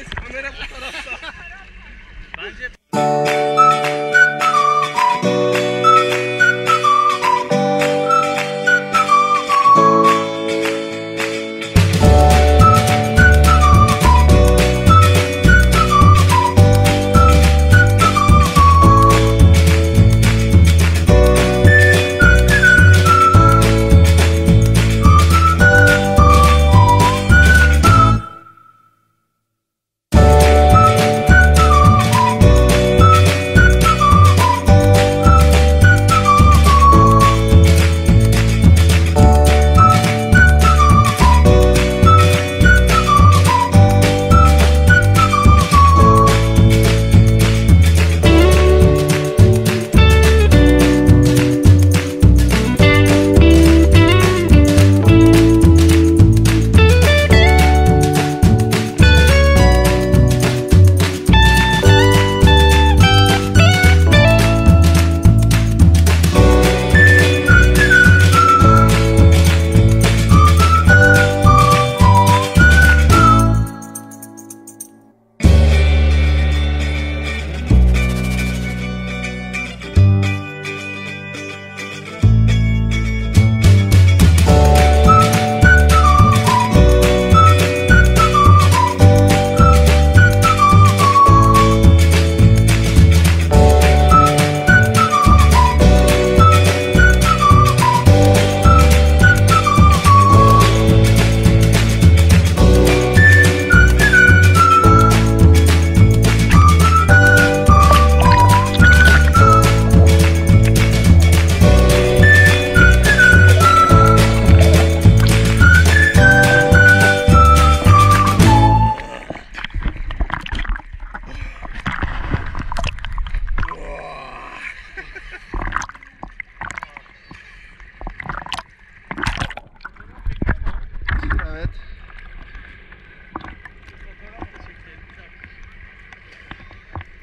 मेरा पूरा रास्ता।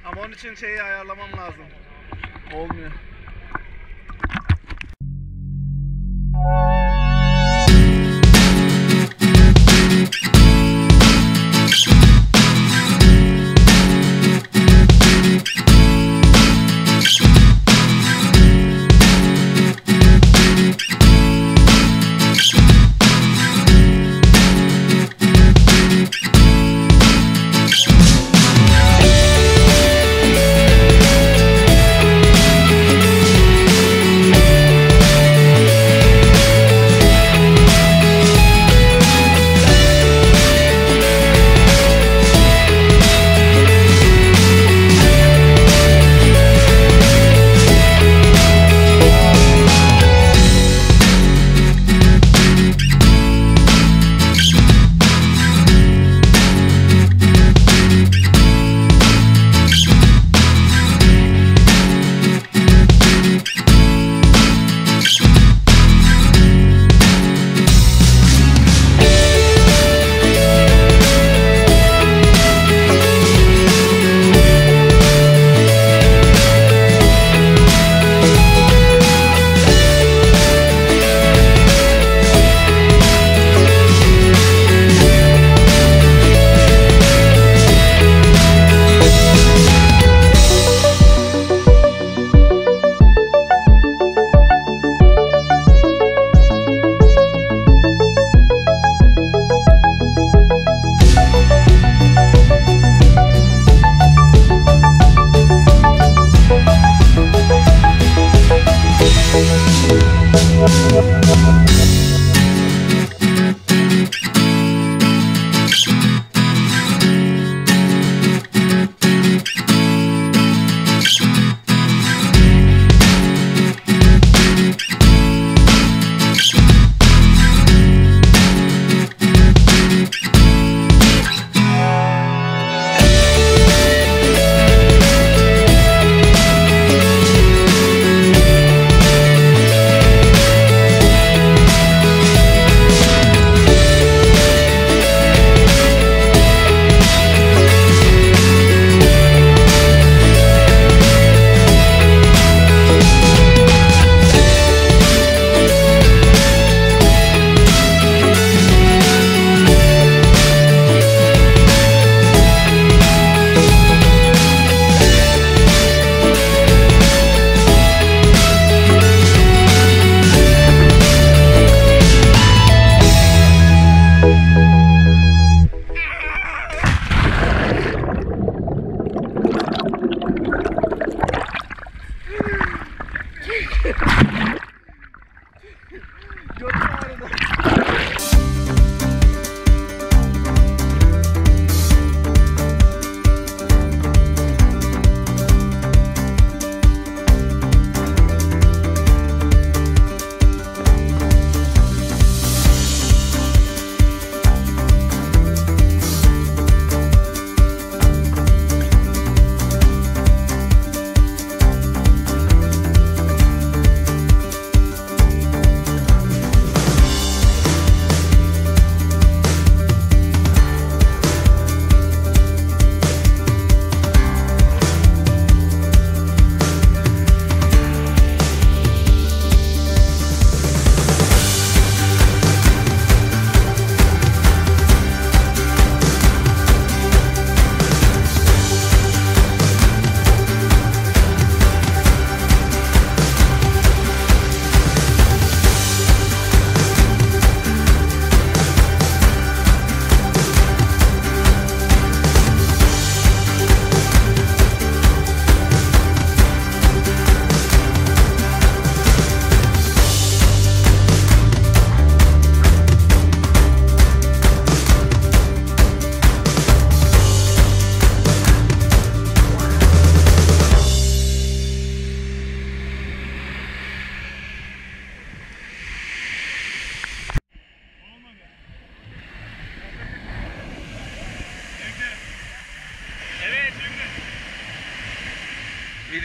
Ama onun için şeyi ayarlamam lazım. Olmuyor.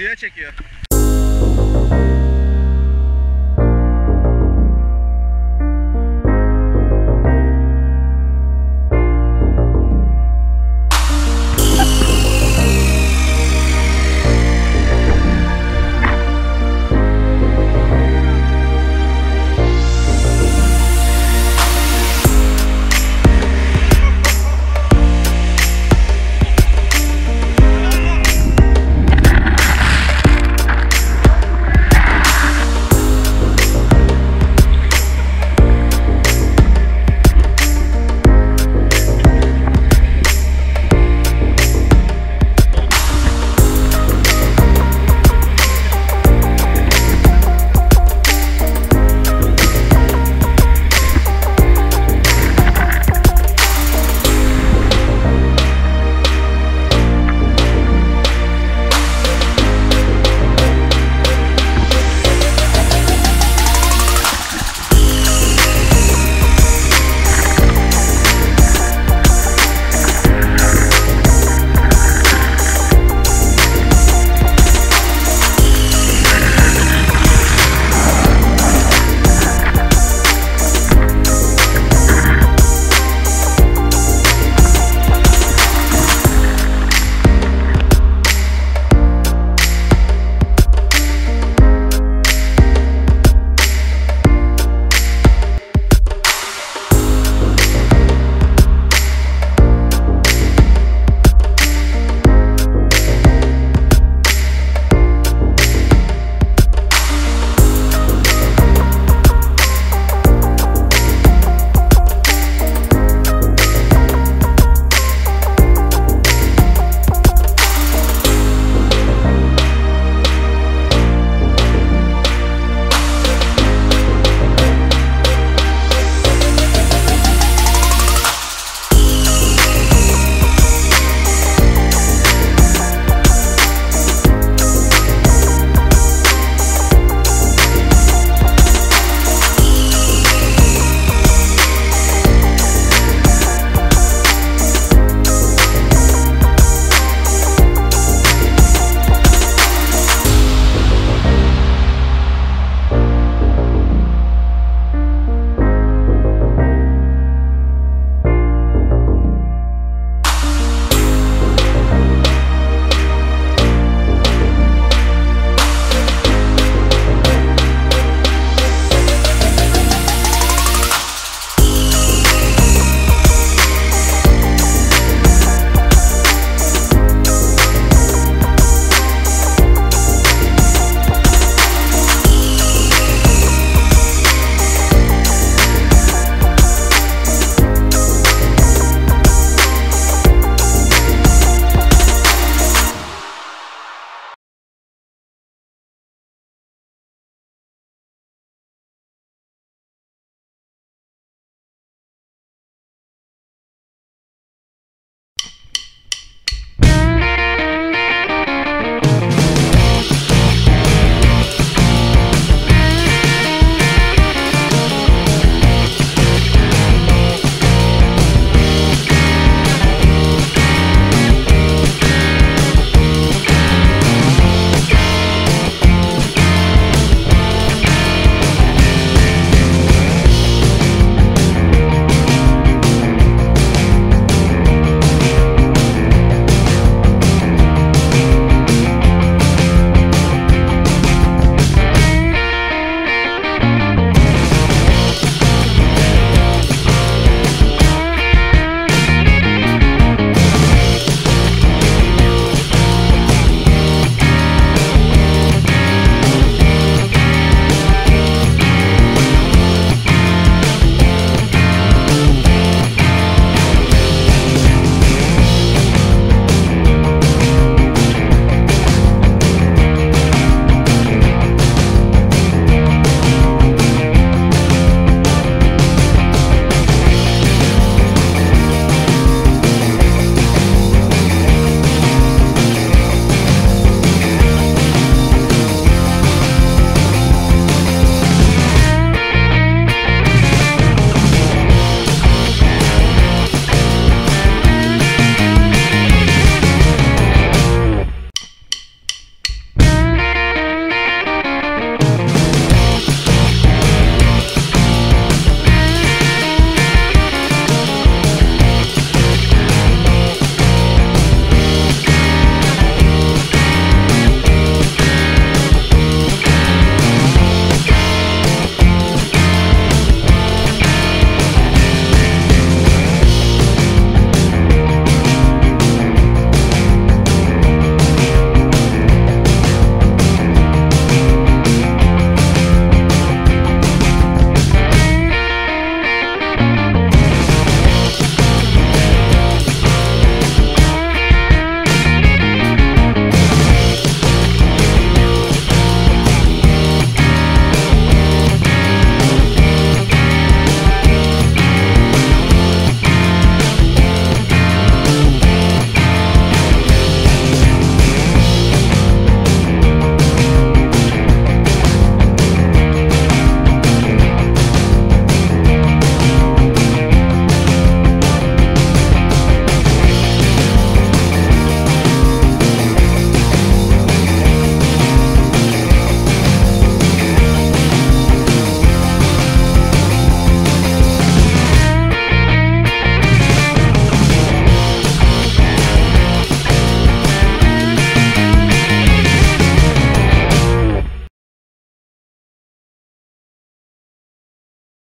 Videoya çekiyor.